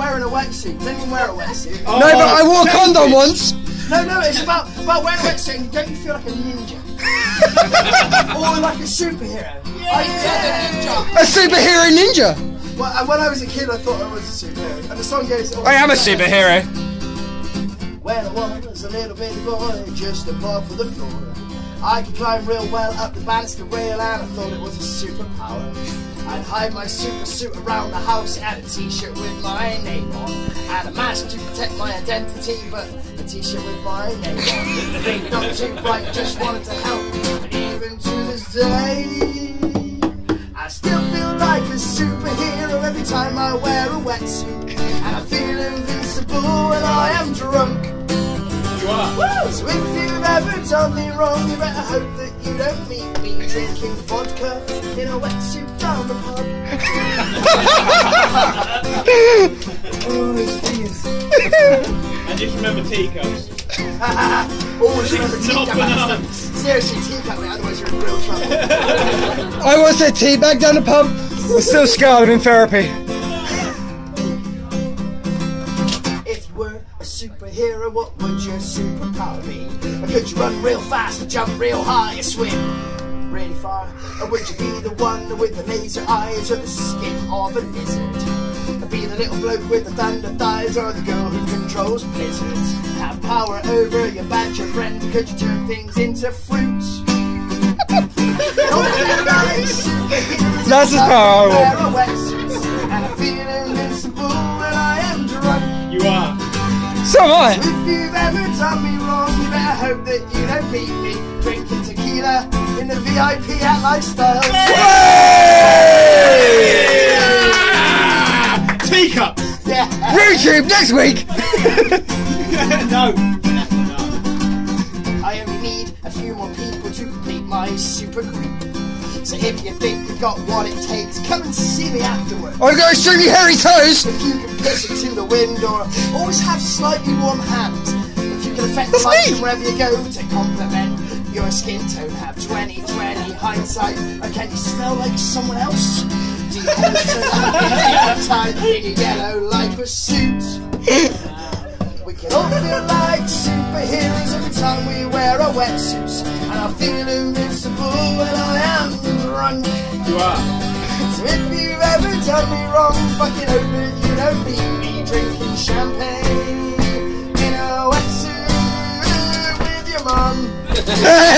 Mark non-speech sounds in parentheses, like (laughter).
wearing a wetsuit. Don't even wear a wetsuit. Oh, no, but I wore a condom once. No, no, it's about about wearing a wetsuit and don't you feel like a ninja? (laughs) or like a superhero? Yeah, A superhero ninja. Well, and when I was a kid, I thought I was a superhero. And the song goes. I am a superhero. When I was a little baby boy, just above the floor, I could climb real well up the banister rail, and I thought it was a superpower. I'd hide my super suit around the house and a t-shirt with my name on, and a mask to protect my identity, but a t-shirt with my name on. Think not too bright, just wanted to help, even to this day. I still feel like a superhero every time I wear a wetsuit. And I feel invincible when I am drunk. You are. Woo! So ever done me wrong, you better hope that you don't meet me drinking vodka in a wetsuit down the pub. oh, it's genius. And just remember teacups. (laughs) Always remember Not teacup banana. and stuff. Seriously, teacup, mate, otherwise you're in real trouble. (laughs) I was had tea bag down the pub. I'm still scarred in therapy. Superhero, what would your superpower be? Could you run real fast, or jump real high, or swim really far? Or would you be the one with the laser eyes, or the skin of a lizard? Or be the little bloke with the thunder thighs, or the girl who controls blizzards? Have power over your badger friend, could you turn things into fruit? That's as power So am If you've ever done me wrong, you better hope that you don't beat me drinking tequila in the VIP at Lifestyle. Teacups. Yeah. YouTube next week. (laughs) no. I only need a few more people to complete my super group. So if you think you've got what it takes, come and see me afterwards. I've got extremely hairy toes. If you can piss it to the wind or always have slightly warm hands. If you can affect That's lighting me. wherever you go to compliment your skin tone, have 2020 hindsight. Or can you smell like someone else? Do you have time in your yellow like a suit? Uh, we can all feel like superheroes every time we wear our wetsuits. And I feel invincible You are. (laughs) So if you've ever done me wrong, fucking hope that you don't beat me drinking champagne in a wetsuit with your mum. (laughs)